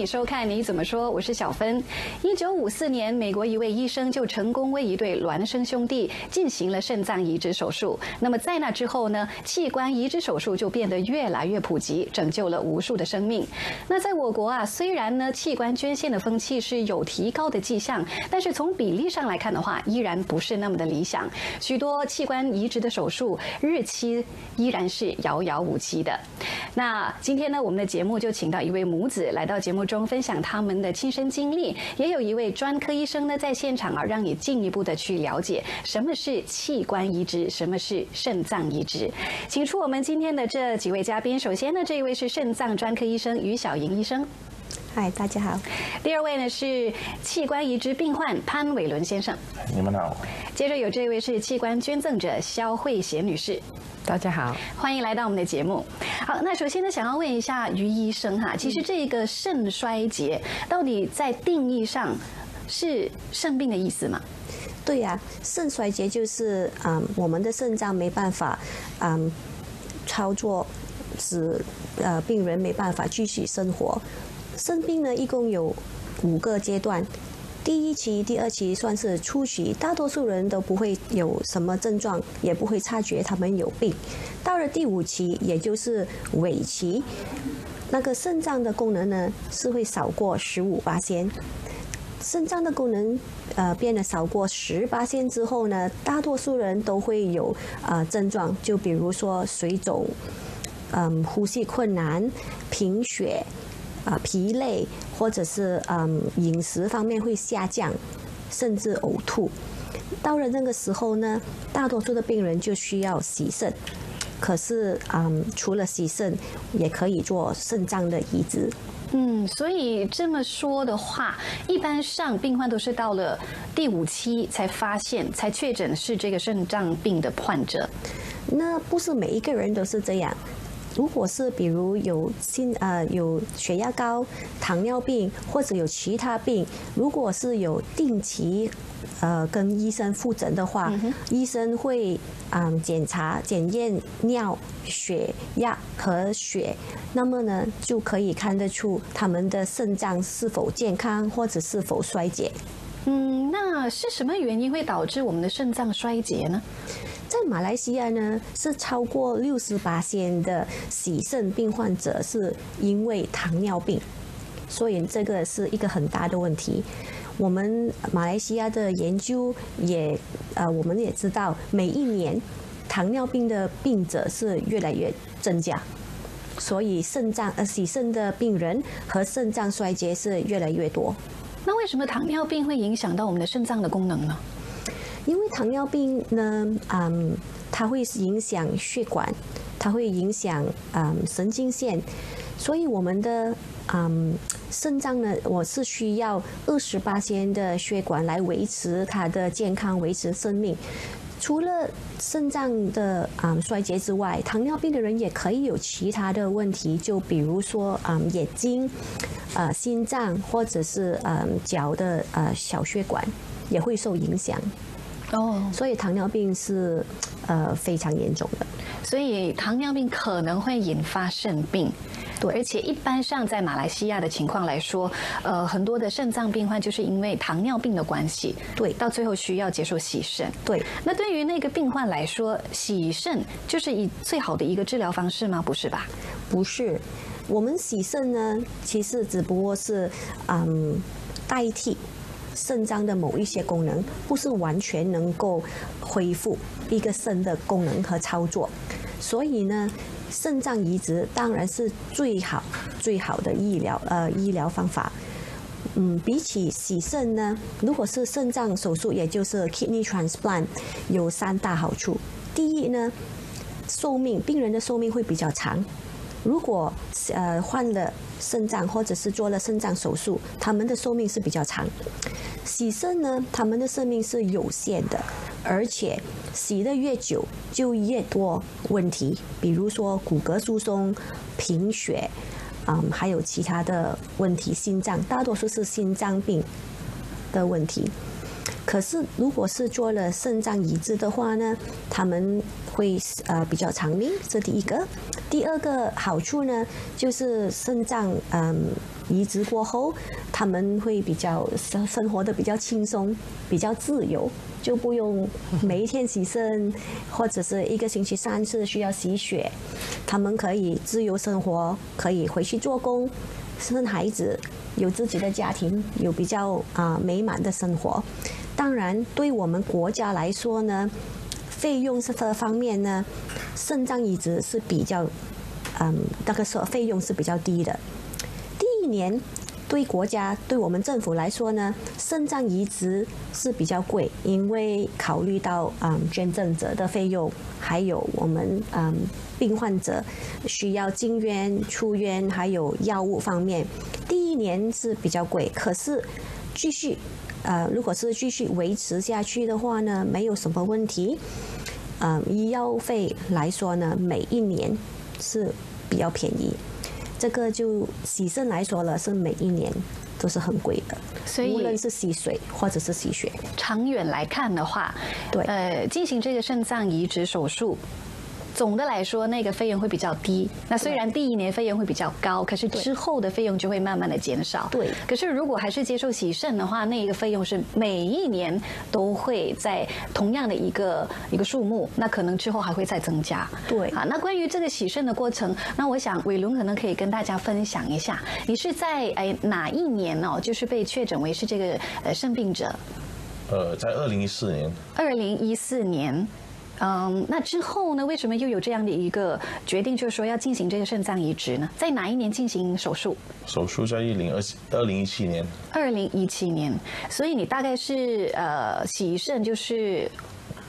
你，收看《你怎么说》，我是小芬。一九五四年，美国一位医生就成功为一对孪生兄弟进行了肾脏移植手术。那么在那之后呢，器官移植手术就变得越来越普及，拯救了无数的生命。那在我国啊，虽然呢器官捐献的风气是有提高的迹象，但是从比例上来看的话，依然不是那么的理想。许多器官移植的手术日期依然是遥遥无期的。那今天呢，我们的节目就请到一位母子来到节目中分享他们的亲身经历，也有一位专科医生呢在现场啊，让你进一步的去了解什么是器官移植，什么是肾脏移植。请出我们今天的这几位嘉宾，首先呢，这一位是肾脏专科医生于小莹医生，嗨，大家好。第二位呢是器官移植病患潘伟伦先生，你们好。接着有这位是器官捐赠者肖慧贤女士。大家好，欢迎来到我们的节目。好，那首先呢，想要问一下于医生哈，其实这个肾衰竭到底在定义上是肾病的意思吗？对呀，肾衰竭就是嗯，我们的肾脏没办法嗯操作，使呃病人没办法继续生活。肾病呢，一共有五个阶段。第一期、第二期算是初期，大多数人都不会有什么症状，也不会察觉他们有病。到了第五期，也就是尾期，那个肾脏的功能呢是会少过十五八仙。肾脏的功能呃变得少过十八仙之后呢，大多数人都会有呃症状，就比如说水肿，嗯，呼吸困难，贫血。啊，疲累，或者是嗯饮食方面会下降，甚至呕吐。到了那个时候呢，大多数的病人就需要洗肾。可是嗯，除了洗肾，也可以做肾脏的移植。嗯，所以这么说的话，一般上病患都是到了第五期才发现，才确诊是这个肾脏病的患者。那不是每一个人都是这样。如果是比如有心呃有血压高、糖尿病或者有其他病，如果是有定期呃跟医生复诊的话，医生会嗯检查检验尿、血压和血，那么呢就可以看得出他们的肾脏是否健康或者是否衰竭。嗯，那是什么原因会导致我们的肾脏衰竭呢？在马来西亚呢，是超过六十八线的洗肾病患者是因为糖尿病，所以这个是一个很大的问题。我们马来西亚的研究也，呃，我们也知道，每一年糖尿病的病者是越来越增加，所以肾脏呃洗肾的病人和肾脏衰竭是越来越多。那为什么糖尿病会影响到我们的肾脏的功能呢？因为糖尿病呢，嗯，它会影响血管，它会影响嗯神经线，所以我们的嗯肾脏呢，我是需要二十八千的血管来维持它的健康，维持生命。除了肾脏的啊衰竭之外，糖尿病的人也可以有其他的问题，就比如说啊眼睛、呃心脏或者是嗯脚的呃小血管也会受影响。哦，所以糖尿病是，呃，非常严重的。所以糖尿病可能会引发肾病，对。而且一般上在马来西亚的情况来说，呃，很多的肾脏病患就是因为糖尿病的关系，对，到最后需要接受洗肾。对。那对于那个病患来说，洗肾就是以最好的一个治疗方式吗？不是吧？不是，我们洗肾呢，其实只不过是嗯代替。肾脏的某一些功能不是完全能够恢复一个肾的功能和操作，所以呢，肾脏移植当然是最好最好的医疗呃医疗方法。嗯，比起洗肾呢，如果是肾脏手术，也就是 kidney transplant，有三大好处。第一呢，寿命病人的寿命会比较长。如果呃患了肾脏或者是做了肾脏手术，他们的寿命是比较长。洗肾呢，他们的生命是有限的，而且洗的越久就越多问题，比如说骨骼疏松、贫血，嗯，还有其他的问题，心脏大多数是心脏病的问题。可是如果是做了肾脏移植的话呢，他们会呃比较长命，这第一个。第二个好处呢，就是肾脏嗯移植过后，他们会比较生生活的比较轻松，比较自由，就不用每一天洗肾，或者是一个星期三次需要洗血，他们可以自由生活，可以回去做工，生孩子，有自己的家庭，有比较啊美满的生活。当然，对我们国家来说呢，费用这方面呢，肾脏移植是比较。嗯，那个说费用是比较低的。年对国家对我们政府来说呢，肾脏移植是比较贵，因为考虑到嗯捐赠者的费用，还有我们嗯病患者需要进院出院，还有药物方面，第一年是比较贵。可是继续呃，如果是继续维持下去的话呢，没有什么问题。嗯，医药费来说呢，每一年是。比较便宜，这个就洗肾来说了，是每一年都是很贵的，所以无论是洗水或者是洗血，长远来看的话，对，呃，进行这个肾脏移植手术。总的来说，那个费用会比较低。那虽然第一年费用会比较高，可是之后的费用就会慢慢的减少。对。可是如果还是接受洗肾的话，那一个费用是每一年都会在同样的一个一个数目，那可能之后还会再增加。对。啊，那关于这个洗肾的过程，那我想伟伦可能可以跟大家分享一下，你是在哎哪一年哦，就是被确诊为是这个呃肾病者？呃，在二零一四年。二零一四年。嗯，那之后呢？为什么又有这样的一个决定，就是说要进行这个肾脏移植呢？在哪一年进行手术？手术在一零二二零一七年。二零一七年，所以你大概是呃洗肾就是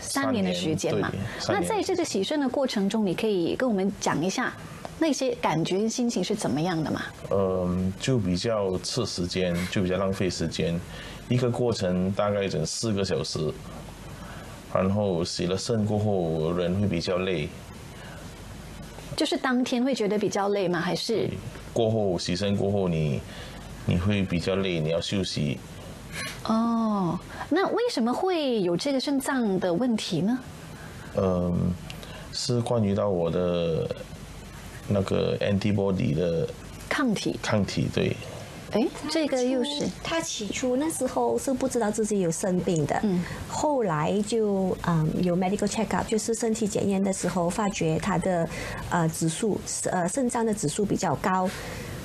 三年的时间嘛？那在这个洗肾的过程中，你可以跟我们讲一下那些感觉心情是怎么样的吗？嗯，就比较吃时间，就比较浪费时间，一个过程大概整四个小时。然后洗了肾过后，人会比较累。就是当天会觉得比较累吗？还是过后洗肾过后，你你会比较累，你要休息。哦，那为什么会有这个肾脏的问题呢？嗯，是关于到我的那个 antibody 的抗体。抗体对。哎，这个又是他起初那时候是不知道自己有生病的，嗯，后来就嗯有 medical check up，就是身体检验的时候发觉他的呃指数呃肾脏的指数比较高。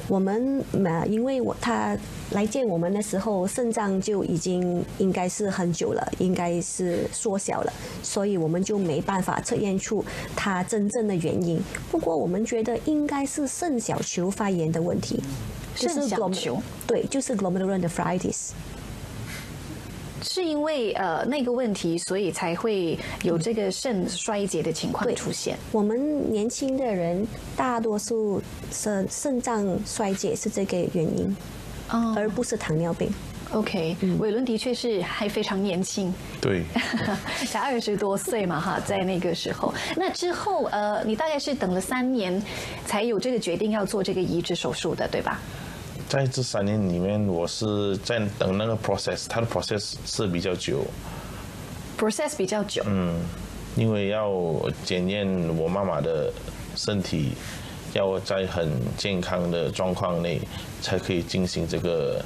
我们呃因为我他来见我们的时候肾脏就已经应该是很久了，应该是缩小了，所以我们就没办法测验出他真正的原因。不过我们觉得应该是肾小球发炎的问题。肾小球，对，就是 glomerulonephritis，是因为呃那个问题，所以才会有这个肾衰竭的情况出现。我们年轻的人大多数肾肾脏衰竭是这个原因，哦，而不是糖尿病。OK，伟伦的确是还非常年轻，对，才二十多岁嘛哈，在那个时候，那之后呃，你大概是等了三年，才有这个决定要做这个移植手术的，对吧？在这三年里面，我是在等那个 process，它的 process 是比较久，process 比较久。嗯，因为要检验我妈妈的身体，要在很健康的状况内才可以进行这个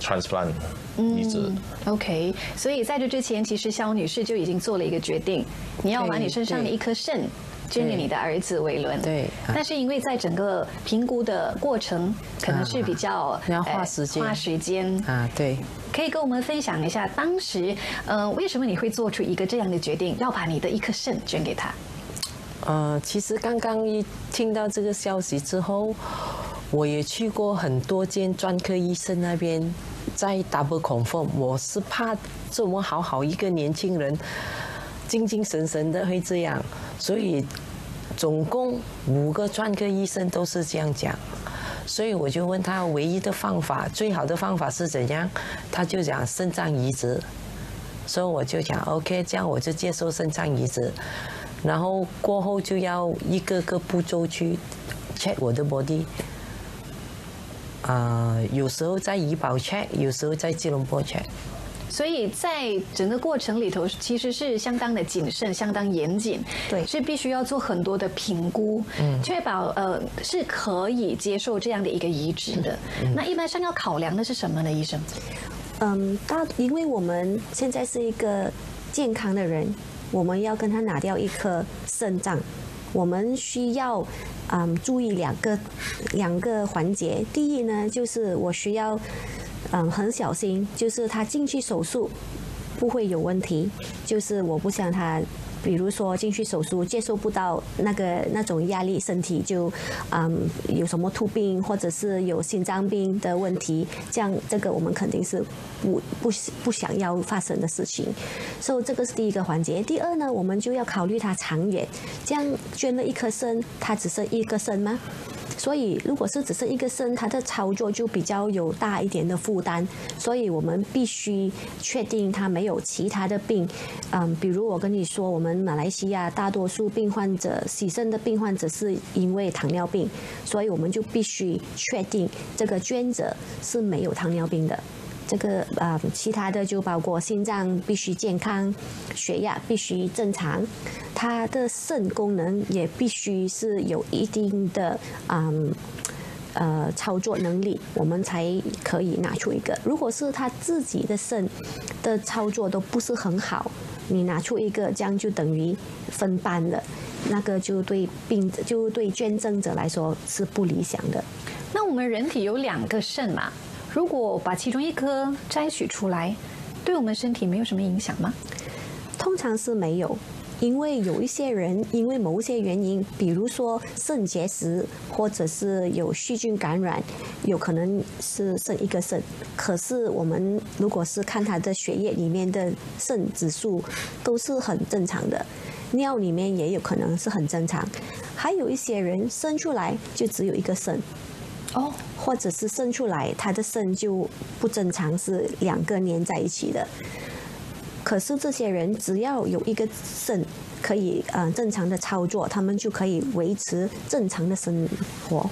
transplant 移植。OK，所以在这之前，其实肖女士就已经做了一个决定，你要把你身上的一颗肾。捐给你的儿子伟伦，对，但是因为在整个评估的过程，可能是比较要花时间，花时间。啊，对，可以跟我们分享一下当时，呃，为什么你会做出一个这样的决定，要把你的一颗肾捐给他？呃，其实刚刚一听到这个消息之后，我也去过很多间专科医生那边，在 double confirm，我是怕这么好好一个年轻人。精精神神的会这样，所以总共五个专科医生都是这样讲，所以我就问他唯一的方法，最好的方法是怎样？他就讲肾脏移植，所以我就讲 OK，这样我就接受肾脏移植，然后过后就要一个个步骤去 check 我的 body，啊，有时候在怡保 check，有时候在吉隆坡 check。所以在整个过程里头，其实是相当的谨慎，相当严谨，对是必须要做很多的评估，嗯，确保呃是可以接受这样的一个移植的。那一般上要考量的是什么呢，医生？嗯，大因为我们现在是一个健康的人，我们要跟他拿掉一颗肾脏，我们需要嗯注意两个两个环节。第一呢，就是我需要嗯很小心，就是他进去手术不会有问题，就是我不想他。比如说进去手术接受不到那个那种压力，身体就嗯有什么突病或者是有心脏病的问题，这样这个我们肯定是不不不想要发生的事情。所以这个是第一个环节。第二呢，我们就要考虑它长远，这样捐了一颗肾，它只剩一个肾吗？所以，如果是只剩一个肾，它的操作就比较有大一点的负担。所以我们必须确定它没有其他的病。嗯，比如我跟你说，我们马来西亚大多数病患者洗肾的病患者是因为糖尿病，所以我们就必须确定这个捐者是没有糖尿病的。这个啊，其他的就包括心脏必须健康，血压必须正常，他的肾功能也必须是有一定的嗯呃操作能力，我们才可以拿出一个。如果是他自己的肾的操作都不是很好，你拿出一个，这样就等于分班了，那个就对病就对捐赠者来说是不理想的。那我们人体有两个肾嘛？如果把其中一颗摘取出来，对我们身体没有什么影响吗？通常是没有，因为有一些人因为某些原因，比如说肾结石，或者是有细菌感染，有可能是剩一个肾。可是我们如果是看他的血液里面的肾指数，都是很正常的，尿里面也有可能是很正常。还有一些人生出来就只有一个肾。哦，或者是生出来，他的肾就不正常，是两个连在一起的。可是这些人只要有一个肾可以呃正常的操作，他们就可以维持正常的生活。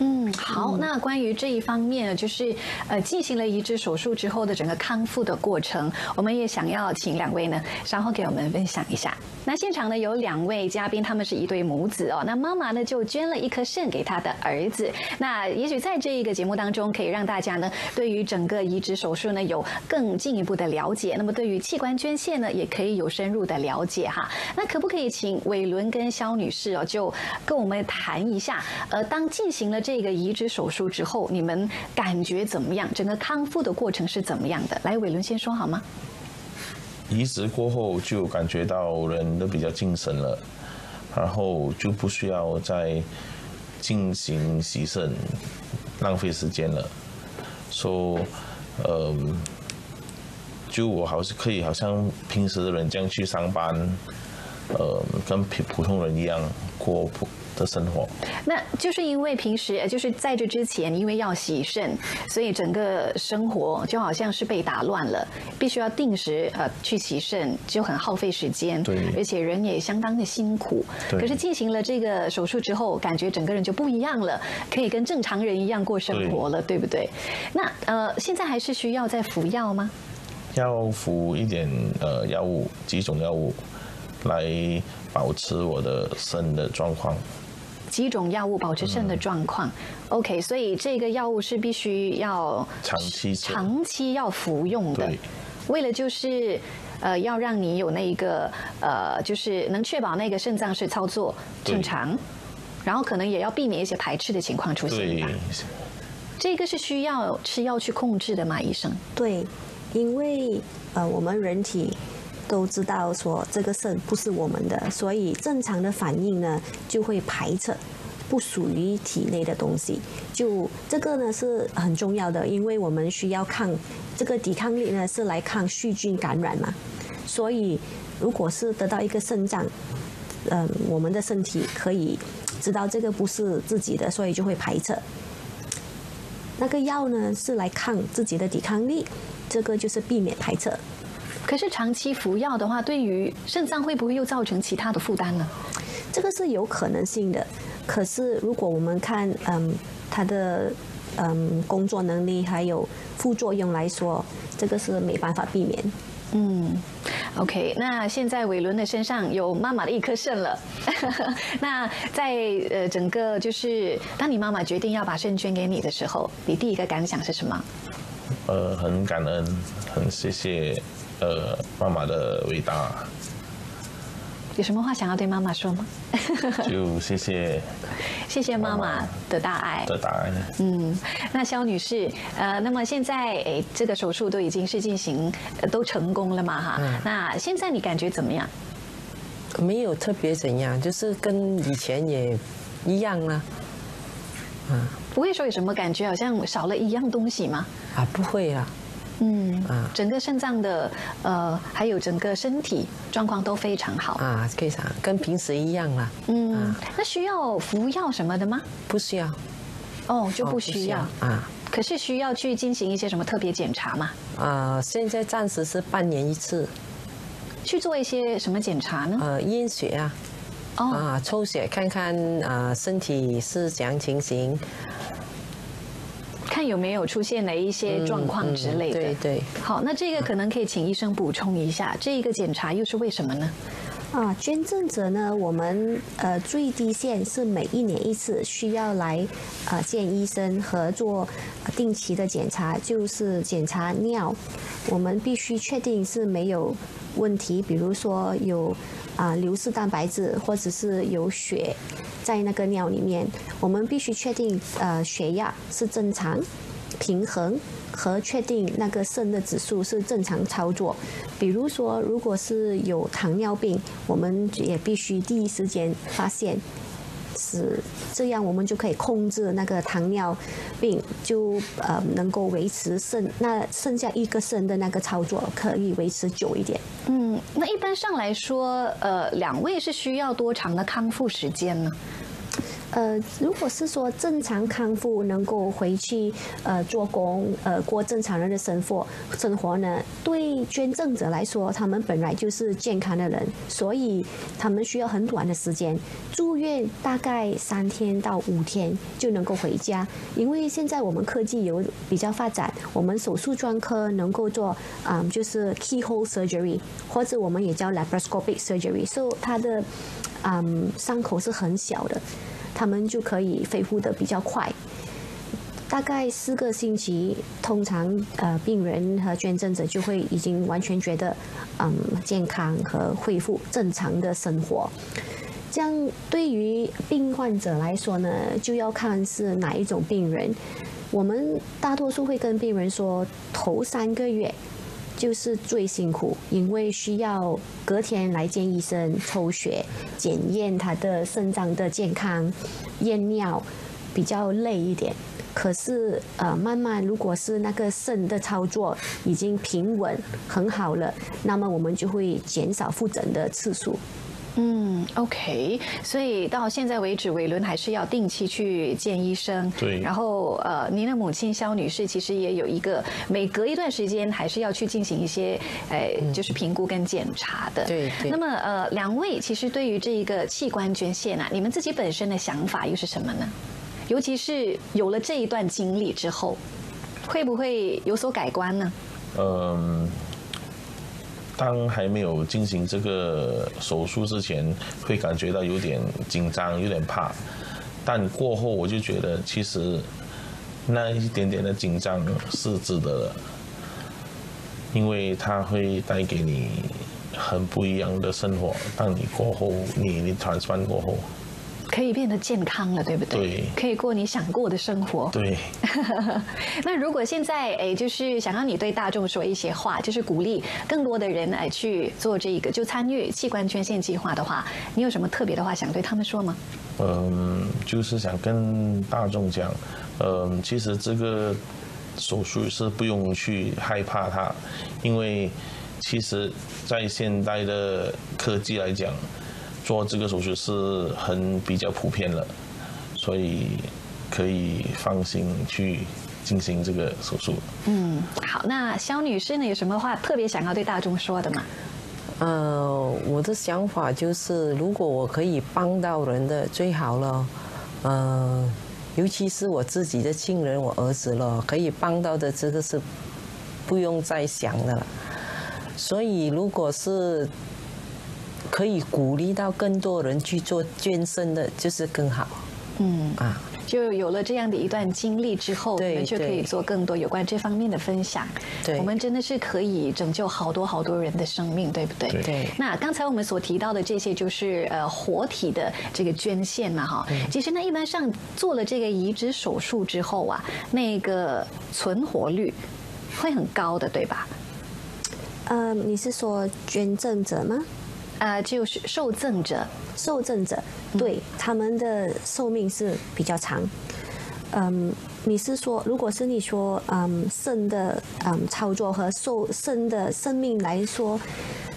嗯，好，那关于这一方面，就是呃进行了移植手术之后的整个康复的过程，我们也想要请两位呢稍后给我们分享一下。那现场呢有两位嘉宾，他们是一对母子哦。那妈妈呢就捐了一颗肾给她的儿子。那也许在这一个节目当中，可以让大家呢对于整个移植手术呢有更进一步的了解。那么对于器官捐献呢，也可以有深入的了解哈。那可不可以请伟伦跟肖女士哦，就跟我们谈一下，呃，当进行了。这个移植手术之后，你们感觉怎么样？整个康复的过程是怎么样的？来，伟伦先说好吗？移植过后就感觉到人都比较精神了，然后就不需要再进行洗肾，浪费时间了。说，呃，就我好像可以，好像平时的人这样去上班，呃，跟普普通人一样过普。的生活，那就是因为平时就是在这之前，因为要洗肾，所以整个生活就好像是被打乱了，必须要定时呃去洗肾，就很耗费时间，对，而且人也相当的辛苦。可是进行了这个手术之后，感觉整个人就不一样了，可以跟正常人一样过生活了，对不对？那呃，现在还是需要再服药吗？要服一点呃药物，几种药物来保持我的肾的状况。几种药物保持肾的状况，OK，所以这个药物是必须要长期长期要服用的，为了就是呃要让你有那一个呃就是能确保那个肾脏是操作正常，然后可能也要避免一些排斥的情况出现。吧，这个是需要吃药去控制的吗，医生？对，因为呃我们人体。都知道说这个肾不是我们的，所以正常的反应呢就会排斥不属于体内的东西。就这个呢是很重要的，因为我们需要抗这个抵抗力呢是来抗细菌感染嘛。所以如果是得到一个肾脏，嗯，我们的身体可以知道这个不是自己的，所以就会排斥。那个药呢是来抗自己的抵抗力，这个就是避免排斥。可是长期服药的话，对于肾脏会不会又造成其他的负担呢？这个是有可能性的。可是如果我们看，嗯，它的嗯工作能力还有副作用来说，这个是没办法避免。嗯，OK，那现在伟伦的身上有妈妈的一颗肾了。那在呃整个就是当你妈妈决定要把肾捐给你的时候，你第一个感想是什么？呃，很感恩，很谢谢呃妈妈的伟大，有什么话想要对妈妈说吗？就谢谢谢谢妈妈的大爱。的大爱。嗯，那肖女士，呃，那么现在诶，这个手术都已经是进行呃都成功了嘛哈？那现在你感觉怎么样？没有特别怎样，就是跟以前也一样啊。不会说有什么感觉好像少了一样东西吗？啊，不会啦。嗯，啊整个肾脏的呃，还有整个身体状况都非常好。啊，非常跟平时一样啦。嗯，那需要服药什么的吗？不需要。哦，就哦不需要。啊可是需要去进行一些什么特别检查吗？啊，现在暂时是半年一次。去做一些什么检查呢？呃，验血啊，哦，啊，抽血看看啊，身体是怎样情形。看有没有出现了一些状况之类的。嗯对对。好，那这个可能可以请医生补充一下，这一个检查又是为什么呢？啊，捐赠者呢，我们呃最低限是每一年一次需要来呃见医生和做呃定期的检查，就是检查尿，我们必须确定是没有问题，比如说有啊、流失蛋白质或者是有血在那个尿里面，我们必须确定呃血压是正常、平衡。和确定那个肾的指数是正常操作，比如说，如果是有糖尿病，我们也必须第一时间发现，是这样，我们就可以控制那个糖尿病，就呃能够维持肾那剩下一个肾的那个操作可以维持久一点。嗯，那一般上来说，呃，两位是需要多长的康复时间呢？呃，如果是说正常康复，能够回去呃做工，呃过正常人的生活生活呢，对捐赠者来说，他们本来就是健康的人，所以他们需要很短的时间，住院大概三天到五天就能够回家。因为现在我们科技有比较发展，我们手术专科能够做啊、就是 keyhole surgery，或者我们也叫 laparoscopic surgery，所以它的嗯伤口是很小的。他们就可以恢复的比较快，大概四个星期，通常呃病人和捐赠者就会已经完全觉得嗯健康和恢复正常的生活。这样对于病患者来说呢，就要看是哪一种病人。我们大多数会跟病人说，头三个月就是最辛苦，因为需要隔天来见医生抽血检验他的肾脏的健康，验尿，比较累一点。可是呃，慢慢如果是那个肾的操作已经平稳很好了，那么我们就会减少复诊的次数。嗯，OK，所以到现在为止，伟伦还是要定期去见医生。对然后呃，您的母亲肖女士其实也有一个每隔一段时间还是要去进行一些呃，就是评估跟检查的。对对那么呃，两位其实对于这一个器官捐献啊，你们自己本身的想法又是什么呢？尤其是有了这一段经历之后，会不会有所改观呢？嗯，当还没有进行这个手术之前，会感觉到有点紧张，有点怕，但过后我就觉得，其实那一点点的紧张是值得的，因为它会带给你很不一样的生活。当你过后，你你 transplant 过后，可以变得健康了，对不对？对可以过你想过的生活。对，那如果现在哎，就是想让你对大众说一些话，就是鼓励更多的人来去做这个，就参与器官捐献计划的话，你有什么特别的话想对他们说吗？嗯，就是想跟大众讲，嗯，其实这个手术是不用去害怕它，因为其实，在现代的科技来讲，做这个手术是很比较普遍了，所以可以放心去进行这个手术。嗯，好，那肖女士呢，有什么话特别想要对大众说的吗？呃，我的想法就是，如果我可以帮到人的最好了。呃，尤其是我自己的亲人，我儿子了，可以帮到的这个是不用再想的了。所以，如果是可以鼓励到更多人去做捐赠的，就是更好。嗯啊。就有了这样的一段经历之后，我们就可以做更多有关这方面的分享。对，我们真的是可以拯救好多好多人的生命，对不对？对。那刚才我们所提到的这些，就是呃活体的这个捐献嘛，哈。其实呢，一般上做了这个移植手术之后啊，那个存活率会很高的，对吧？呃，你是说捐赠者吗？呃，就是受赠者，受赠者，对他们的寿命是比较长。嗯，你是说，如果是你说，嗯，肾的嗯操作和受肾的生命来说，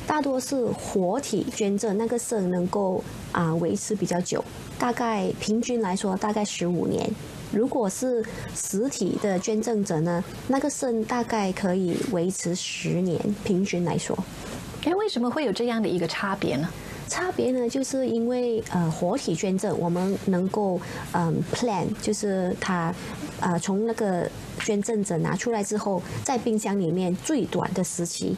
大多是活体捐赠，那个肾能够啊维持比较久，大概平均来说大概十五年。如果是实体的捐赠者呢，那个肾大概可以维持十年，平均来说。哎，为什么会有这样的一个差别呢？差别呢，就是因为呃，活体捐赠我们能够嗯 plan，就是它呃从那个捐赠者拿出来之后，在冰箱里面最短的时期，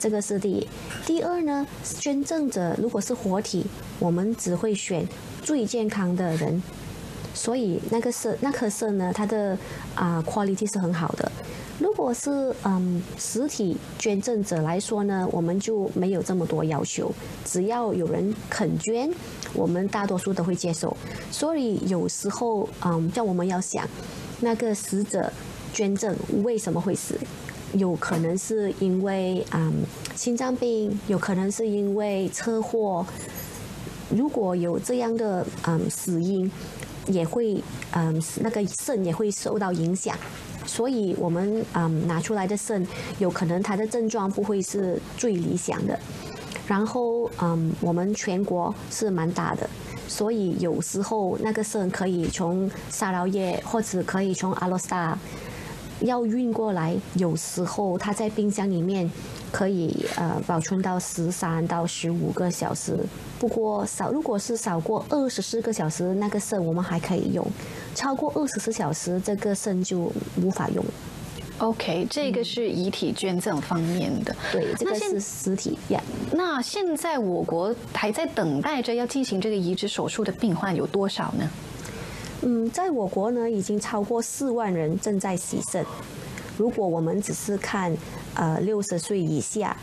这个是第一。第二呢，捐赠者如果是活体，我们只会选最健康的人，所以那个肾那颗肾呢，它的啊 quality 是很好的。如果是嗯实体捐赠者来说呢，我们就没有这么多要求，只要有人肯捐，我们大多数都会接受。所以有时候嗯，叫我们要想，那个死者捐赠为什么会死？有可能是因为嗯心脏病，有可能是因为车祸。如果有这样的嗯死因，也会嗯那个肾也会受到影响。所以，我们嗯拿出来的肾，有可能它的症状不会是最理想的。然后，嗯，我们全国是蛮大的，所以有时候那个肾可以从沙劳越或者可以从阿罗萨要运过来，有时候它在冰箱里面。可以呃保存到十三到十五个小时，不过少如果是少过二十四个小时，那个肾我们还可以用；超过二十四小时，这个肾就无法用。OK，这个是遗体捐赠方面的。对，这个是实体呀。那现在我国还在等待着要进行这个移植手术的病患有多少呢？嗯，在我国呢，已经超过四万人正在洗肾。如果我们只是看，呃，六十岁以下，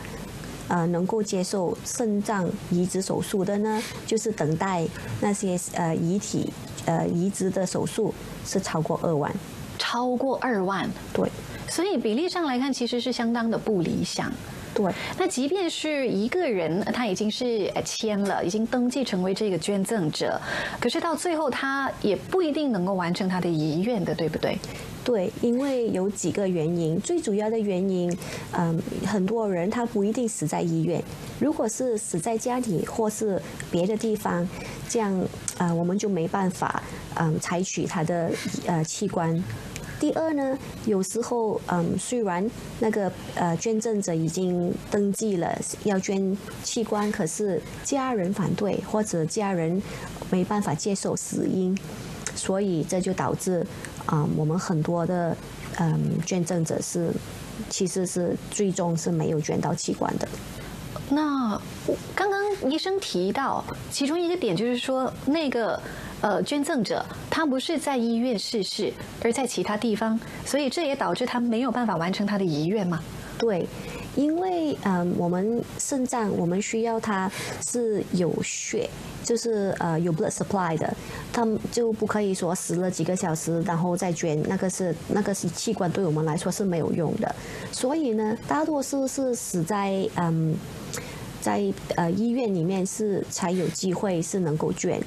呃，能够接受肾脏移植手术的呢，就是等待那些呃遗体呃移植的手术是超过二万，超过二万，对，所以比例上来看，其实是相当的不理想。对，那即便是一个人，他已经是签了，已经登记成为这个捐赠者，可是到最后他也不一定能够完成他的遗愿的，对不对？对，因为有几个原因，最主要的原因，嗯，很多人他不一定死在医院，如果是死在家里或是别的地方，这样啊，我们就没办法嗯采取他的呃器官。第二呢，有时候嗯，虽然那个呃捐赠者已经登记了要捐器官，可是家人反对或者家人没办法接受死因，所以这就导致啊，我们很多的嗯捐赠者是其实是最终是没有捐到器官的。那刚刚医生提到其中一个点就是说那个。呃，捐赠者他不是在医院逝世，而在其他地方，所以这也导致他没有办法完成他的遗愿吗？对，因为嗯，我们肾脏我们需要它是有血，就是呃有 blood supply 的，他们就不可以说死了几个小时然后再捐，那个是那个是器官对我们来说是没有用的，所以呢，大多数是死在嗯在呃医院里面是才有机会是能够捐。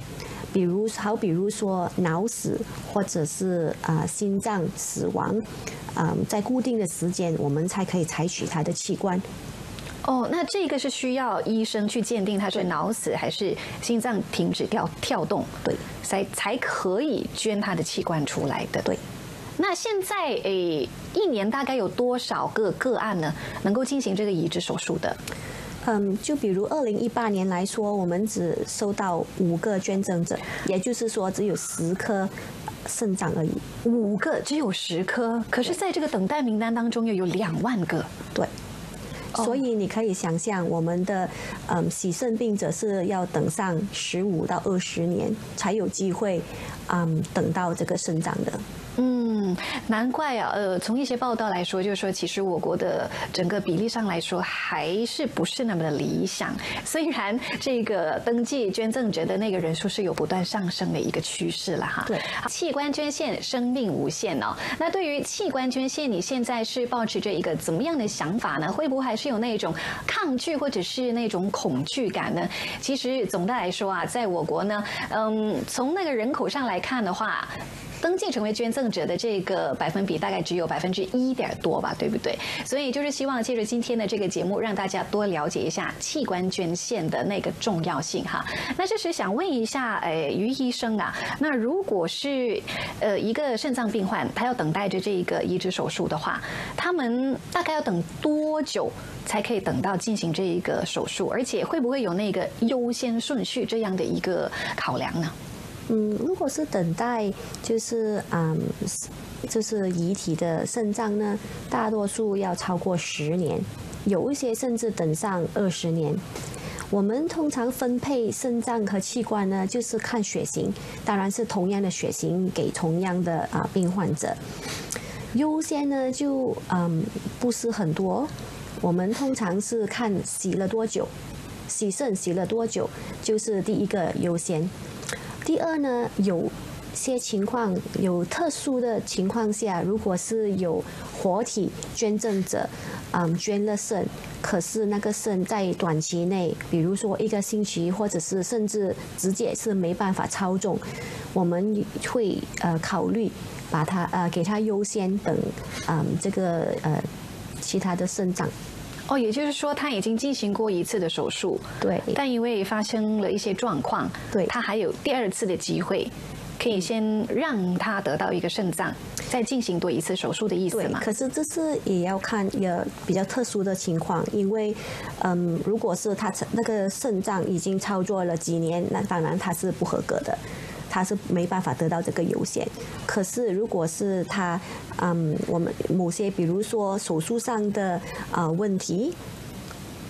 比如，好，比如说脑死或者是啊心脏死亡，嗯，在固定的时间，我们才可以采取他的器官。哦，那这个是需要医生去鉴定他是脑死还是心脏停止跳跳动，对，才才可以捐他的器官出来的。对，那现在诶，一年大概有多少个个案呢？能够进行这个移植手术的？嗯，就比如二零一八年来说，我们只收到五个捐赠者，也就是说只有十颗肾脏而已。五个只有十颗，可是在这个等待名单当中又有两万个。对。所以你可以想象，我们的嗯洗肾病者是要等上十五到二十年才有机会，嗯等到这个肾脏的。嗯，难怪啊，呃，从一些报道来说，就是说，其实我国的整个比例上来说，还是不是那么的理想。虽然这个登记捐赠者的那个人数是有不断上升的一个趋势了哈。对，器官捐献，生命无限哦。那对于器官捐献，你现在是保持着一个怎么样的想法呢？会不会还是有那种抗拒或者是那种恐惧感呢？其实总的来说啊，在我国呢，嗯，从那个人口上来看的话。登记成为捐赠患者的这个百分比大概只有百分之一点多吧，对不对？所以就是希望借着今天的这个节目，让大家多了解一下器官捐献的那个重要性哈。那这时想问一下，诶，于医生啊，那如果是呃一个肾脏病患，他要等待着这一个移植手术的话，他们大概要等多久才可以等到进行这一个手术？而且会不会有那个优先顺序这样的一个考量呢？嗯，如果是等待，就是嗯，就是遗体的肾脏呢，大多数要超过十年，有一些甚至等上二十年。我们通常分配肾脏和器官呢，就是看血型，当然是同样的血型给同样的啊病患者。优先呢，就嗯不是很多，我们通常是看洗了多久，洗肾洗了多久，就是第一个优先。第二呢，有些情况有特殊的情况下，如果是有活体捐赠者，嗯，捐了肾，可是那个肾在短期内，比如说一个星期，或者是甚至直接是没办法操纵，我们会呃考虑把它呃给他优先等，嗯，这个呃其他的肾脏。哦，也就是说他已经进行过一次的手术，对，但因为发生了一些状况，对，他还有第二次的机会，可以先让他得到一个肾脏，再进行多一次手术的意思吗？可是这是也要看也比较特殊的情况，因为，嗯，如果是他那个肾脏已经操作了几年，那当然他是不合格的。他是没办法得到这个优先，可是如果是他，嗯，我们某些比如说手术上的啊问题，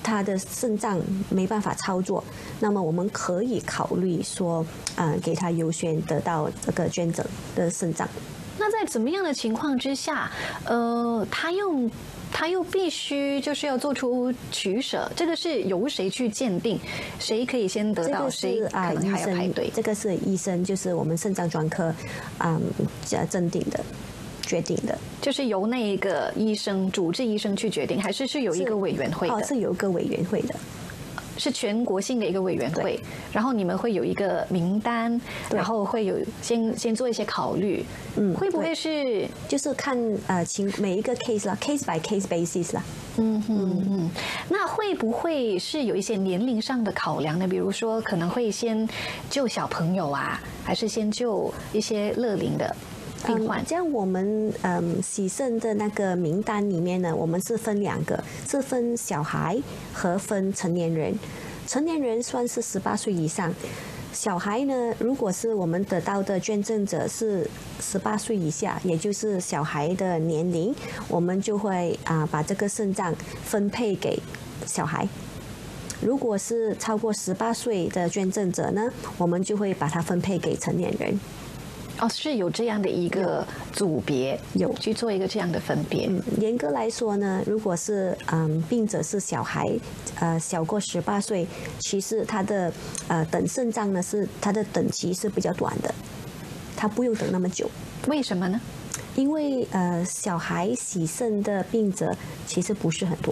他的肾脏没办法操作，那么我们可以考虑说，嗯，给他优先得到这个捐赠的肾脏。那在怎么样的情况之下，呃，他用？他又必须就是要做出取舍，这个是由谁去鉴定？谁可以先得到？谁可能还要排队？这个是医生，就是我们肾脏专科，嗯，鉴定的，决定的。就是由那一个医生主治医生去决定，还是是有一个委员会的？哦，是有一个委员会的。是全国性的一个委员会，然后你们会有一个名单，然后会有先先做一些考虑，嗯，会不会是？就是看呃情每一个 case 啦，case by case basis 啦，嗯嗯。嗯，那会不会是有一些年龄上的考量呢？比如说可能会先救小朋友啊，还是先救一些乐龄的？病患，像我们嗯洗肾的那个名单里面呢，我们是分两个，是分小孩和分成年人。成年人算是十八岁以上，小孩呢，如果是我们得到的捐赠者是十八岁以下，也就是小孩的年龄，我们就会啊把这个肾脏分配给小孩。如果是超过十八岁的捐赠者呢，我们就会把它分配给成年人。哦，是有这样的一个组别，有去做一个这样的分别。嗯，严格来说呢，如果是嗯病者是小孩，呃小过十八岁，其实他的呃等肾脏呢是他的等级是比较短的，他不用等那么久。为什么呢？因为呃小孩洗肾的病者其实不是很多。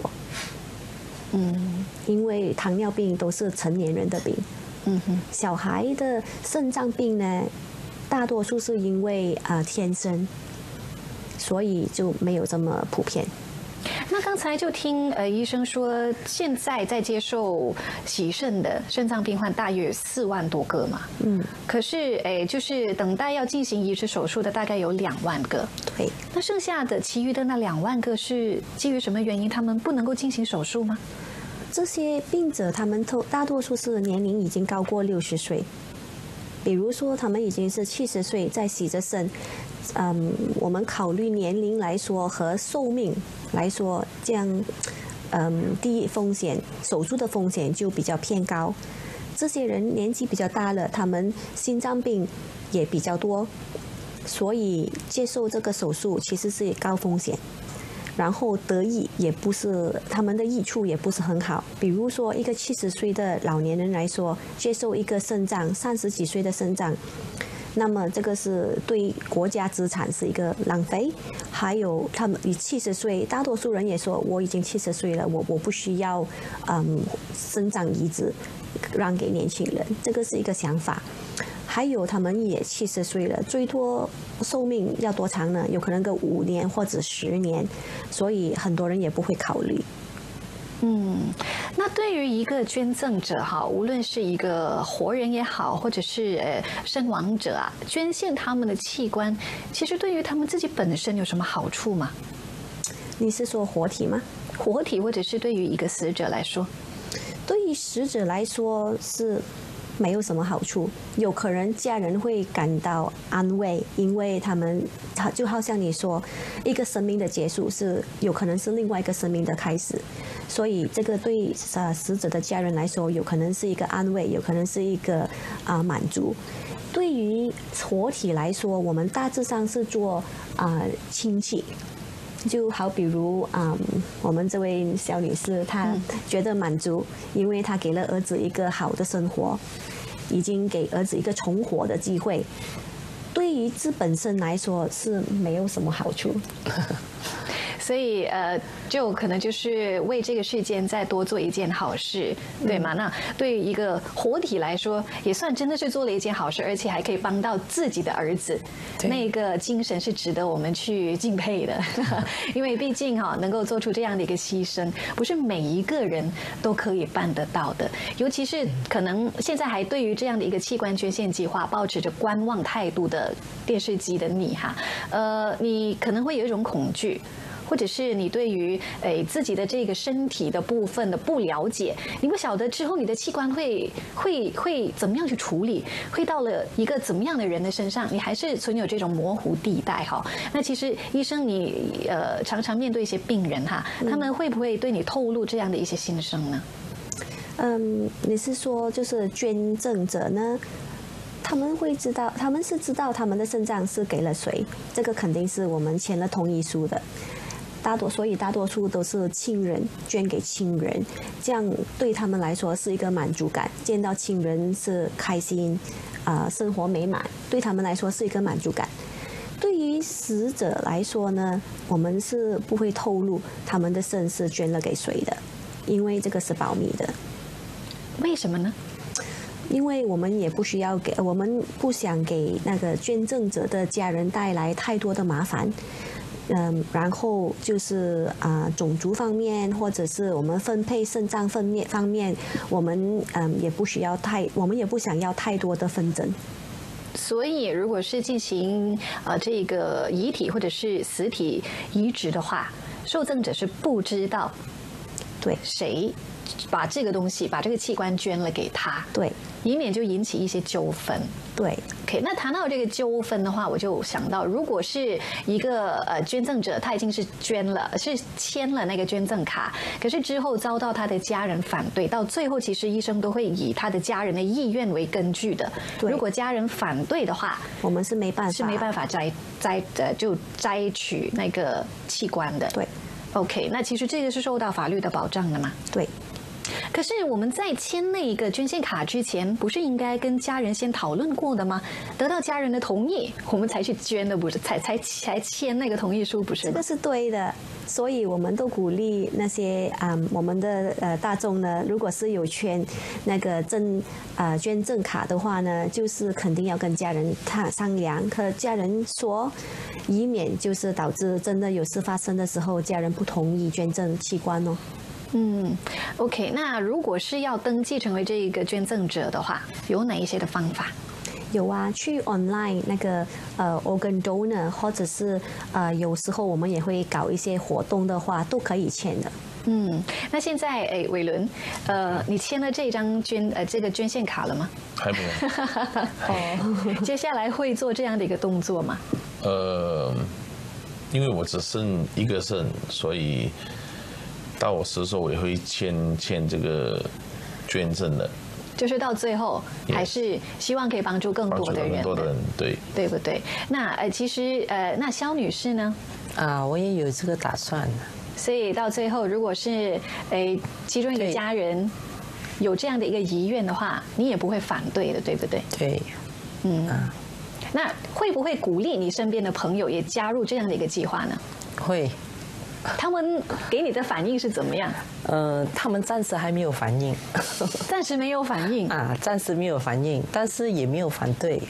嗯，因为糖尿病都是成年人的病。嗯哼，小孩的肾脏病呢？大多数是因为啊天生，所以就没有这么普遍。那刚才就听呃医生说，现在在接受洗肾的肾脏病患大约四万多个嘛。嗯。可是诶，就是等待要进行移植手术的大概有两万个。对。那剩下的其余的那两万个是基于什么原因，他们不能够进行手术吗？这些病者他们都大多数是年龄已经高过六十岁。比如说他们已经是七十岁在洗着肾，嗯，我们考虑年龄来说和寿命来说，这样，嗯，低风险手术的风险就比较偏高。这些人年纪比较大了，他们心脏病也比较多，所以接受这个手术其实是高风险。然后得益也不是他们的益处也不是很好，比如说一个七十岁的老年人来说，接受一个肾脏三十几岁的肾脏，那么这个是对国家资产是一个浪费。还有他们你七十岁，大多数人也说我已经七十岁了，我我不需要嗯肾脏移植让给年轻人，这个是一个想法。还有他们也七十岁了，最多寿命要多长呢？有可能个五年或者十年，所以很多人也不会考虑。嗯，那对于一个捐赠者哈，无论是一个活人也好，或者是呃身亡者啊，捐献他们的器官，其实对于他们自己本身有什么好处吗？你是说活体吗？活体，或者是对于一个死者来说？对于死者来说是。没有什么好处，有可能家人会感到安慰，因为他们，就好像你说，一个生命的结束是有可能是另外一个生命的开始，所以这个对呃死者的家人来说，有可能是一个安慰，有可能是一个啊满足。对于活体来说，我们大致上是做啊亲戚。就好比如啊，我们这位小女士，她觉得满足，因为她给了儿子一个好的生活，已经给儿子一个重活的机会。对于这本身来说是没有什么好处。所以呃，就可能就是为这个事件再多做一件好事，对吗？那对于一个活体来说，也算真的是做了一件好事，而且还可以帮到自己的儿子，那个精神是值得我们去敬佩的。因为毕竟哈，能够做出这样的一个牺牲，不是每一个人都可以办得到的。尤其是可能现在还对于这样的一个器官捐献计划保持着观望态度的电视机的你哈，呃，你可能会有一种恐惧。或者是你对于诶自己的这个身体的部分的不了解，你不晓得之后你的器官会会会怎么样去处理，会到了一个怎么样的人的身上，你还是存有这种模糊地带哈。那其实医生你呃常常面对一些病人哈，他们会不会对你透露这样的一些心声呢？嗯，你是说就是捐赠者呢？他们会知道，他们是知道他们的肾脏是给了谁，这个肯定是我们签了同意书的。大多，所以大多数都是亲人捐给亲人，这样对他们来说是一个满足感，见到亲人是开心，啊，生活美满，对他们来说是一个满足感。对于死者来说呢，我们是不会透露他们的肾是捐了给谁的，因为这个是保密的。为什么呢？因为我们也不需要给，我们不想给那个捐赠者的家人带来太多的麻烦。嗯，然后就是啊，种族方面或者是我们分配肾脏分面方面，我们嗯也不需要太，我们也不想要太多的纷争。所以，如果是进行呃这个遗体或者是死体移植的话，受赠者是不知道对谁把这个东西把这个器官捐了给他，对，以免就引起一些纠纷。对，OK，那谈到这个纠纷的话，我就想到，如果是一个呃捐赠者，他已经是捐了，是签了那个捐赠卡，可是之后遭到他的家人反对，到最后其实医生都会以他的家人的意愿为根据的。如果家人反对的话，我们是没办法，是没办法摘摘的，就摘取那个器官的。对，OK，那其实这个是受到法律的保障的嘛？对。可是我们在签那一个捐献卡之前，不是应该跟家人先讨论过的吗？得到家人的同意，我们才去捐的，不是？才才才签那个同意书，不是？这个是对的，所以我们都鼓励那些啊，我们的呃大众呢，如果是有捐那个赠啊捐赠卡的话呢，就是肯定要跟家人他商量，和家人说，以免就是导致真的有事发生的时候，家人不同意捐赠器官哦。嗯，OK，那如果是要登记成为这一个捐赠者的话，有哪一些的方法？有啊，去 online 那个呃 organ donor，或者是呃有时候我们也会搞一些活动的话，都可以签的。嗯，那现在哎，伟伦，呃，你签了这张捐呃这个捐献卡了吗？还没有。哦，接下来会做这样的一个动作吗？呃，因为我只剩一个肾，所以到我死的时候我也会签签这个捐赠的。就是到最后，还是希望可以帮助更多的人，更多的人，对，对不对？那呃，其实呃，那肖女士呢？啊，我也有这个打算。所以到最后，如果是诶其中一个家人有这样的一个遗愿的话，你也不会反对的，对不对？对，嗯。那会不会鼓励你身边的朋友也加入这样的一个计划呢？会。他们给你的反应是怎么样？呃，他们暂时还没有反应。暂时没有反应啊，暂时没有反应，但是也没有反对。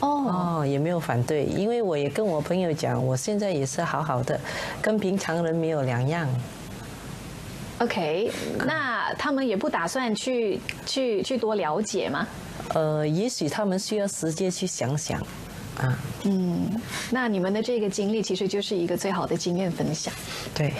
哦哦，也没有反对，因为我也跟我朋友讲，我现在也是好好的，跟平常人没有两样。OK，那他们也不打算去去去多了解吗？呃，也许他们需要时间去想想。啊，嗯，那你们的这个经历其实就是一个最好的经验分享。对，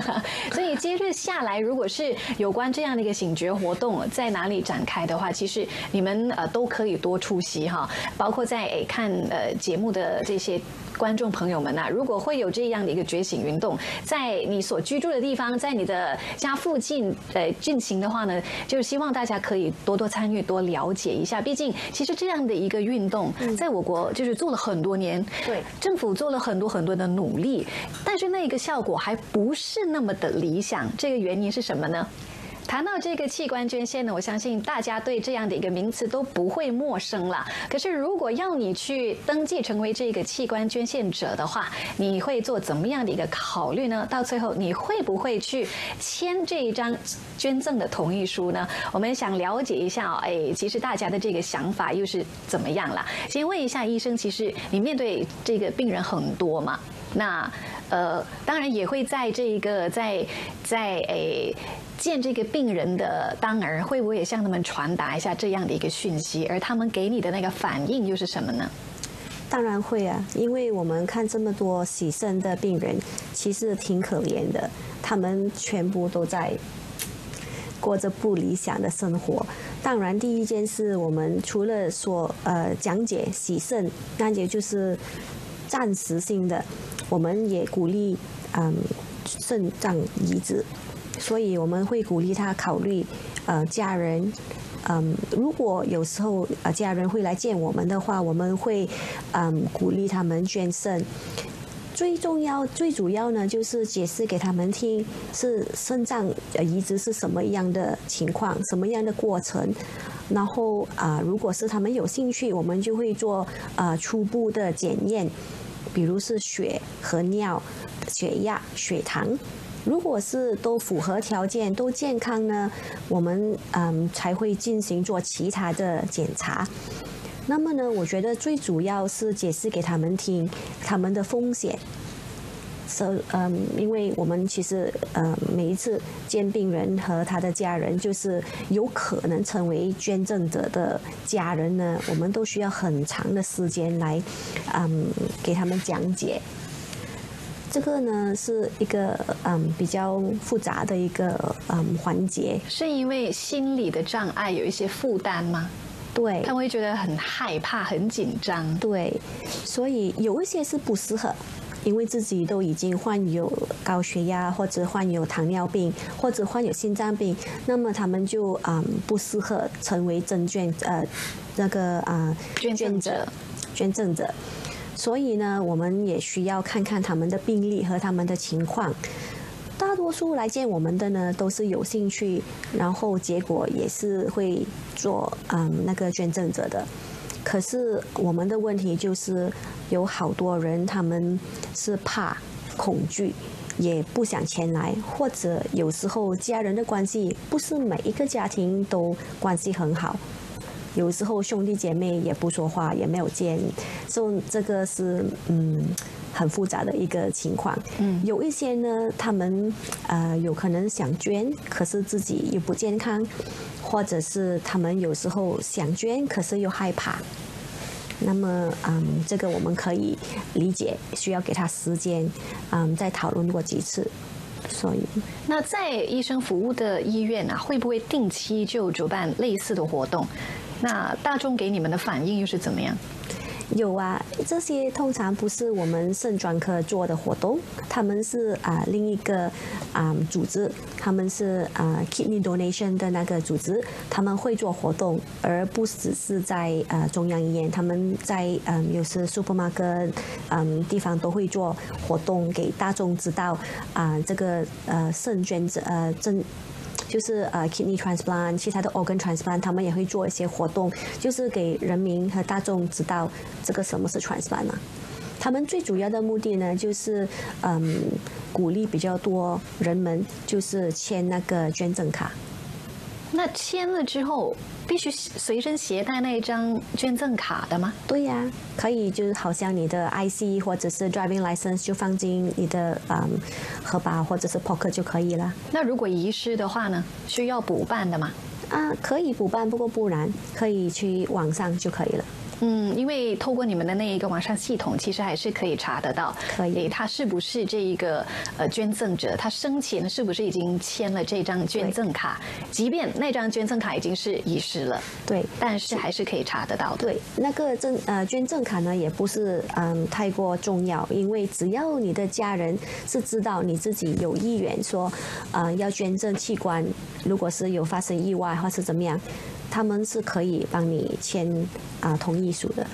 所以接着下来，如果是有关这样的一个醒觉活动在哪里展开的话，其实你们呃都可以多出席哈，包括在诶看呃节目的这些。观众朋友们呐，如果会有这样的一个觉醒运动，在你所居住的地方，在你的家附近呃进行的话呢，就是希望大家可以多多参与，多了解一下。毕竟，其实这样的一个运动，在我国就是做了很多年，对政府做了很多很多的努力，但是那个效果还不是那么的理想。这个原因是什么呢？谈到这个器官捐献呢，我相信大家对这样的一个名词都不会陌生了。可是，如果要你去登记成为这个器官捐献者的话，你会做怎么样的一个考虑呢？到最后，你会不会去签这一张捐赠的同意书呢？我们想了解一下，哎，其实大家的这个想法又是怎么样了？先问一下医生，其实你面对这个病人很多嘛？那呃，当然也会在这一个在在诶。见这个病人的当儿，会不会也向他们传达一下这样的一个讯息？而他们给你的那个反应又是什么呢？当然会啊，因为我们看这么多洗肾的病人，其实挺可怜的，他们全部都在过着不理想的生活。当然，第一件事，我们除了说呃讲解洗肾，那也就是暂时性的，我们也鼓励嗯肾脏移植。所以我们会鼓励他考虑，呃，家人，嗯，如果有时候呃家人会来见我们的话，我们会，嗯，鼓励他们捐肾。最重要、最主要呢，就是解释给他们听，是肾脏呃移植是什么样的情况，什么样的过程。然后啊，如果是他们有兴趣，我们就会做呃初步的检验，比如是血和尿、血压、血糖。如果是都符合条件、都健康呢，我们嗯才会进行做其他的检查。那么呢，我觉得最主要是解释给他们听他们的风险。所嗯，因为我们其实呃每一次见病人和他的家人，就是有可能成为捐赠者的家人呢，我们都需要很长的时间来嗯给他们讲解。这个呢是一个嗯比较复杂的一个嗯环节，是因为心理的障碍有一些负担吗？对，他们会觉得很害怕、很紧张。对，所以有一些是不适合，因为自己都已经患有高血压，或者患有糖尿病，或者患有心脏病，那么他们就嗯不适合成为真捐呃那个啊捐赠者，捐赠者。所以呢，我们也需要看看他们的病例和他们的情况。大多数来见我们的呢，都是有兴趣，然后结果也是会做嗯那个捐赠者的。可是我们的问题就是，有好多人他们是怕、恐惧，也不想前来，或者有时候家人的关系不是每一个家庭都关系很好。有时候兄弟姐妹也不说话，也没有见，所以这个是嗯很复杂的一个情况。嗯，有一些呢，他们呃有可能想捐，可是自己又不健康，或者是他们有时候想捐，可是又害怕。那么，嗯，这个我们可以理解，需要给他时间，嗯，再讨论过几次。所以，那在医生服务的医院啊，会不会定期就主办类似的活动？那大众给你们的反应又是怎么样？有啊，这些通常不是我们肾专科做的活动，他们是啊另一个啊组织，他们是啊 kidney donation 的那个组织，他们会做活动，而不只是在呃中央医院，他们在嗯有时 supermarket 嗯地方都会做活动，给大众知道啊这个呃肾捐者呃正。就是呃，kidney transplant，其他的 organ transplant，他们也会做一些活动，就是给人民和大众知道这个什么是 transplant 嘛。他们最主要的目的呢，就是嗯，鼓励比较多人们就是签那个捐赠卡。那签了之后，必须随身携带那一张捐赠卡的吗？对呀，可以，就是好像你的 IC 或者是 driving license 就放进你的嗯荷包或者是 pocket 就可以了。那如果遗失的话呢？需要补办的吗？啊，可以补办，不过不然，可以去网上就可以了。嗯，因为透过你们的那一个网上系统，其实还是可以查得到，可以他是不是这一个呃捐赠者，他生前是不是已经签了这张捐赠卡，即便那张捐赠卡已经是遗失了，对，但是还是可以查得到的。对，那个赠呃捐赠卡呢，也不是嗯太过重要，因为只要你的家人是知道你自己有意愿说，呃要捐赠器官，如果是有发生意外或是怎么样。他们是可以帮你签啊同意书的，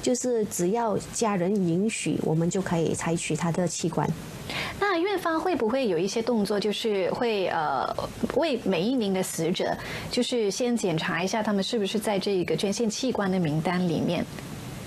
就是只要家人允许，我们就可以采取他的器官。那院方会不会有一些动作，就是会呃为每一名的死者，就是先检查一下他们是不是在这个捐献器官的名单里面？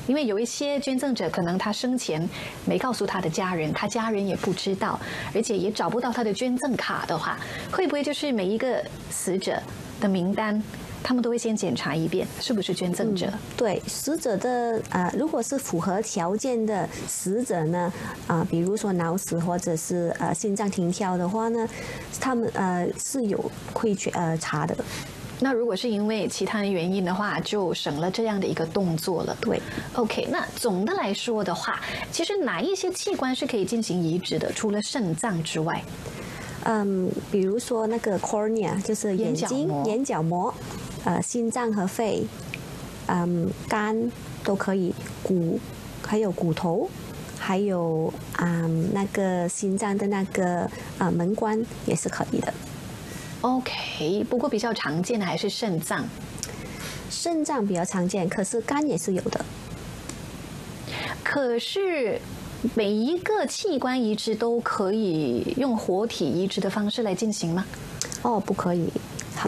因为有一些捐赠者可能他生前没告诉他的家人，他家人也不知道，而且也找不到他的捐赠卡的话，会不会就是每一个死者的名单？他们都会先检查一遍是不是捐赠者。对死者的呃，如果是符合条件的死者呢，啊，比如说脑死或者是呃心脏停跳的话呢，他们呃是有会去呃查的。那如果是因为其他的原因的话，就省了这样的一个动作了。对，OK。那总的来说的话，其实哪一些器官是可以进行移植的？除了肾脏之外，嗯，比如说那个 cornea，就是眼睛眼角膜。呃，心脏和肺，嗯，肝都可以，骨还有骨头，还有啊那个心脏的那个啊门关也是可以的。OK，不过比较常见的还是肾脏，肾脏比较常见，可是肝也是有的。可是每一个器官移植都可以用活体移植的方式来进行吗？哦，不可以。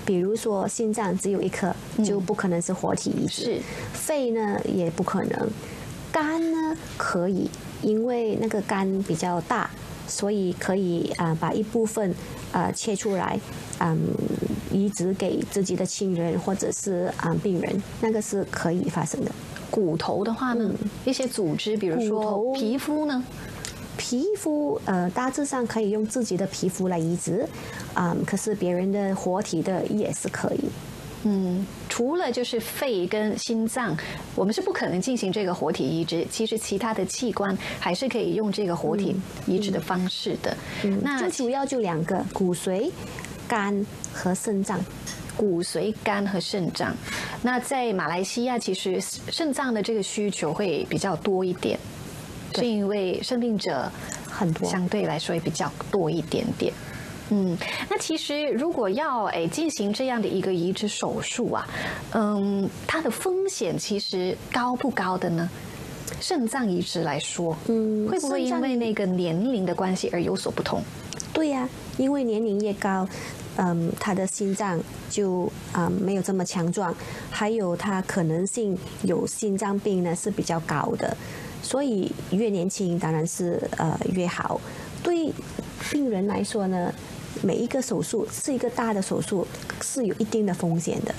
比如说心脏只有一颗，就不可能是活体移植。是，肺呢也不可能，肝呢可以，因为那个肝比较大，所以可以啊把一部分啊切出来，嗯，移植给自己的亲人或者是啊病人，那个是可以发生的。骨头的话呢，一些组织，比如说皮肤呢。皮肤呃，大致上可以用自己的皮肤来移植，啊，可是别人的活体的也是可以。嗯，除了就是肺跟心脏，我们是不可能进行这个活体移植。其实其他的器官还是可以用这个活体移植的方式的。那最主要就两个：骨髓、肝和肾脏。骨髓、肝和肾脏。那在马来西亚，其实肾脏的这个需求会比较多一点。是因为生病者很多，相对来说也比较多一点点。嗯，那其实如果要哎进行这样的一个移植手术啊，嗯，它的风险其实高不高的呢？肾脏移植来说，嗯，会不会因为那个年龄的关系而有所不同？对呀，因为年龄越高，嗯，他的心脏就啊没有这么强壮，还有他可能性有心脏病呢是比较高的。所以越年轻当然是呃越好。对病人来说呢，每一个手术是一个大的手术，是有一定的风险的。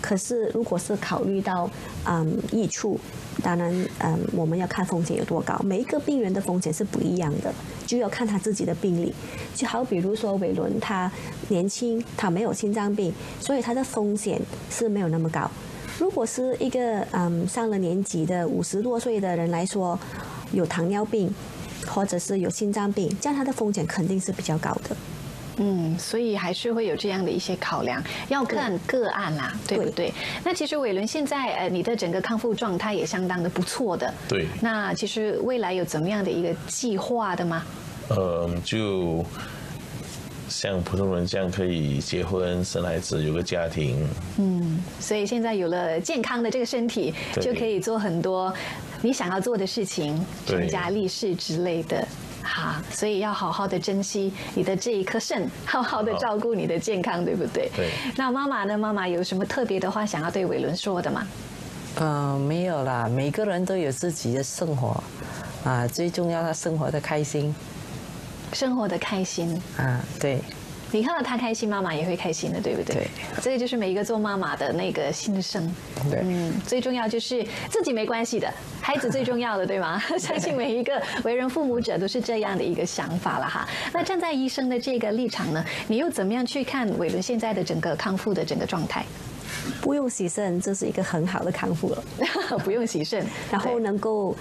可是如果是考虑到嗯益处，当然嗯我们要看风险有多高，每一个病人的风险是不一样的，就要看他自己的病例。就好比如说伟伦他年轻，他没有心脏病，所以他的风险是没有那么高。如果是一个嗯上了年纪的五十多岁的人来说，有糖尿病或者是有心脏病，这样他的风险肯定是比较高的。嗯，所以还是会有这样的一些考量，要看个案啦，对不对？那其实伟伦现在呃，你的整个康复状态也相当的不错的。对。那其实未来有怎么样的一个计划的吗？嗯，就像普通人这样可以结婚、生孩子、有个家庭。嗯，所以现在有了健康的这个身体，就可以做很多你想要做的事情，成家立室之类的。好，所以要好好的珍惜你的这一颗肾，好好的照顾你的健康，对不对？对。那妈妈呢？妈妈有什么特别的话想要对伟伦说的吗？嗯，没有啦。每个人都有自己的生活，啊，最重要他生活的开心。生活的开心。啊，对。你看到他开心，妈妈也会开心的，对不对？对，这个就是每一个做妈妈的那个心声。对，嗯，最重要就是自己没关系的，孩子最重要的，对吗？相信每一个为人父母者都是这样的一个想法了哈。那站在医生的这个立场呢，你又怎么样去看伟伦现在的整个康复的整个状态？不用洗肾，这是一个很好的康复了。不用洗肾，然后能够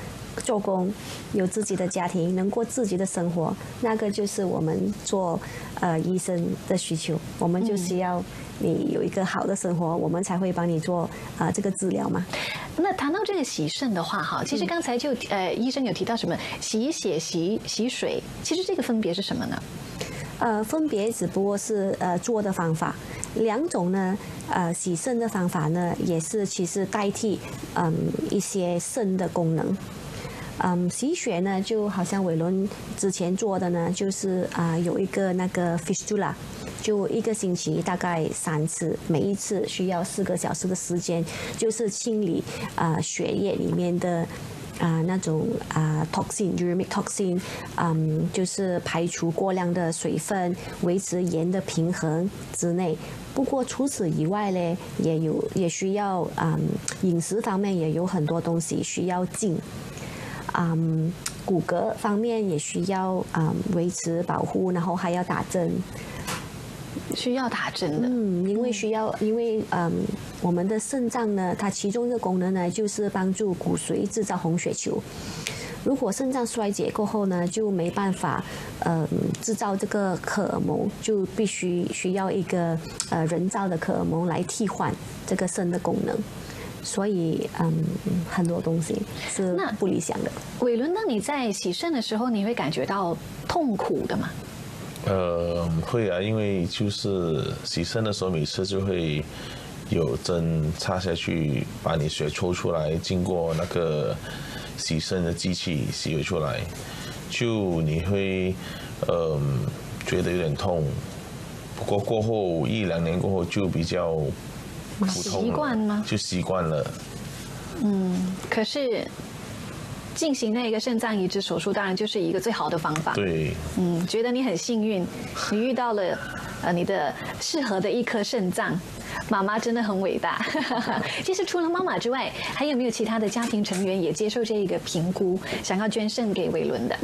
做工，有自己的家庭，能过自己的生活，那个就是我们做呃医生的需求。我们就需要你有一个好的生活，我们才会帮你做啊这个治疗嘛。那谈到这个洗肾的话，哈，其实刚才就呃医生有提到什么洗血、洗洗水，其实这个分别是什么呢？呃，分别只不过是呃做的方法。两种呢，呃，洗肾的方法呢，也是其实代替嗯一些肾的功能。嗯，洗血呢，就好像伟伦之前做的呢，就是啊有一个那个 fistula，就一个星期大概三次，每一次需要四个小时的时间，就是清理啊血液里面的。啊，那种啊，toxin，uremic toxin，嗯，就是排除过量的水分，维持盐的平衡之内。不过除此以外呢，也有也需要嗯，饮食方面也有很多东西需要进。嗯，骨骼方面也需要嗯维持保护，然后还要打针。需要打针的，嗯，因为需要，因为嗯，我们的肾脏呢，它其中一个功能呢，就是帮助骨髓制造红血球。如果肾脏衰竭过后呢，就没办法，嗯，制造这个可尔蒙，就必须需要一个呃人造的可尔蒙来替换这个肾的功能。所以嗯，很多东西是那不理想的。伟伦，那你在洗肾的时候，你会感觉到痛苦的吗？呃，会啊，因为就是洗肾的时候，每次就会有针插下去，把你血抽出来，经过那个洗肾的机器洗回出来，就你会呃觉得有点痛，不过过后一两年过后就比较习惯吗？就习惯了。嗯，可是。进行那个肾脏移植手术，当然就是一个最好的方法。对，嗯，觉得你很幸运，你遇到了呃你的适合的一颗肾脏，妈妈真的很伟大。其实除了妈妈之外，还有没有其他的家庭成员也接受这一个评估，想要捐肾给伟伦的？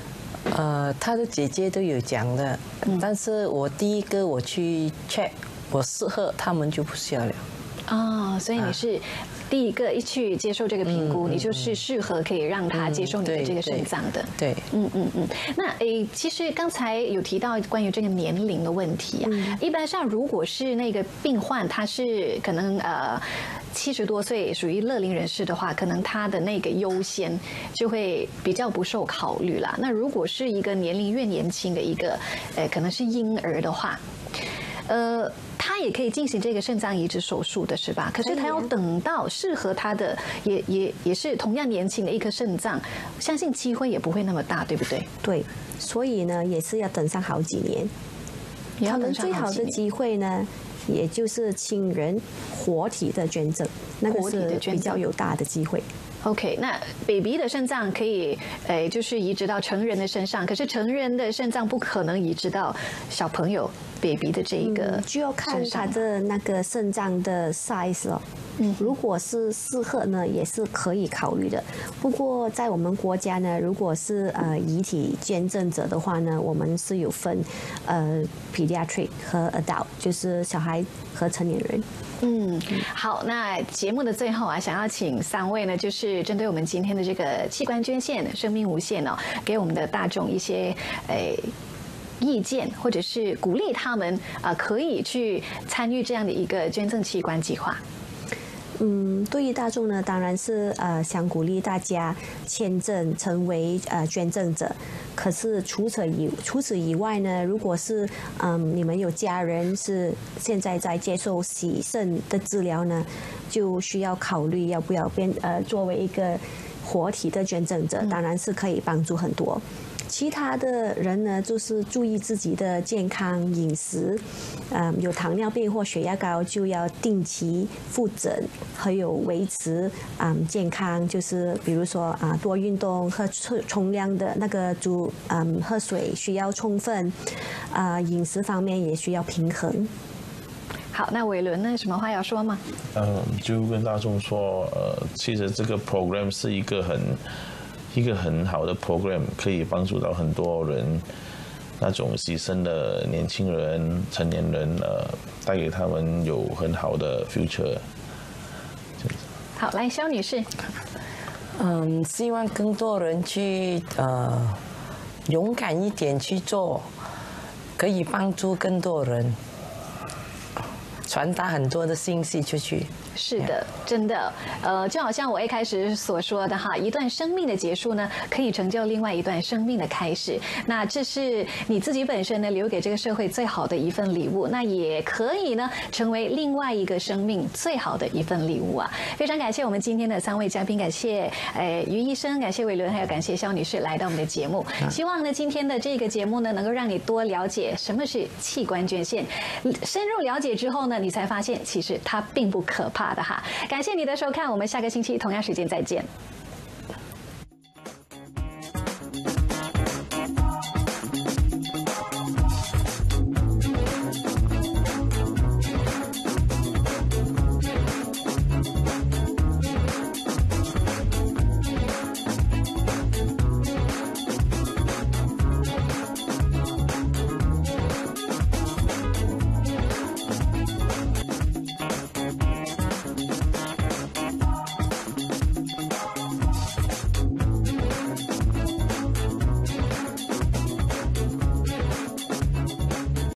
呃，他的姐姐都有讲的，但是我第一个我去 check，我适合，他们就不需要了。哦，所以你是。第一个一去接受这个评估，你就是适合可以让他接受你的这个肾脏的。对，嗯嗯嗯。那诶，其实刚才有提到关于这个年龄的问题啊。一般上，如果是那个病患他是可能呃七十多岁，属于乐龄人士的话，可能他的那个优先就会比较不受考虑啦。那如果是一个年龄越年轻的一个，呃，可能是婴儿的话，呃。他也可以进行这个肾脏移植手术的是吧？可是他要等到适合他的，也也也是同样年轻的一颗肾脏，相信机会也不会那么大，对不对？对，所以呢，也是要等上好几年。可能最好的机会呢，也就是亲人活体的捐赠，那个是比较有大的机会。OK，那 baby 的肾脏可以，诶，就是移植到成人的身上，可是成人的肾脏不可能移植到小朋友。baby 的这一个就要看他的那个肾脏的 size 了。嗯，如果是适合呢，也是可以考虑的。不过在我们国家呢，如果是呃遗体捐赠者的话呢，我们是有分呃 pediatric 和 adult，就是小孩和成年人。嗯，好，那节目的最后啊，想要请三位呢，就是针对我们今天的这个器官捐献，生命无限哦，给我们的大众一些诶意见，或者是鼓励他们啊，可以去参与这样的一个捐赠器官计划。嗯，对于大众呢，当然是呃想鼓励大家签证成为呃捐赠者。可是除此以除此以外呢，如果是嗯你们有家人是现在在接受洗肾的治疗呢，就需要考虑要不要变呃作为一个活体的捐赠者，当然是可以帮助很多。其他的人呢，就是注意自己的健康饮食，嗯，有糖尿病或血压高就要定期复诊，还有维持嗯健康，就是比如说啊多运动，喝冲冲凉的那个足嗯喝水需要充分，啊饮食方面也需要平衡。好，那伟伦呢，什么话要说吗？嗯，就跟大众说，呃，其实这个 program 是一个很。一个很好的 program 可以帮助到很多人，那种牺牲的年轻人、成年人，呃，带给他们有很好的 future。好，来肖女士。嗯，希望更多人去呃勇敢一点去做，可以帮助更多人，传达很多的信息出去。是的，真的，呃，就好像我一开始所说的哈，一段生命的结束呢，可以成就另外一段生命的开始。那这是你自己本身呢，留给这个社会最好的一份礼物。那也可以呢，成为另外一个生命最好的一份礼物啊！非常感谢我们今天的三位嘉宾，感谢诶于医生，感谢伟伦，还有感谢肖女士来到我们的节目。希望呢，今天的这个节目呢，能够让你多了解什么是器官捐献，深入了解之后呢，你才发现其实它并不可怕。好的哈，感谢你的收看，我们下个星期同样时间再见。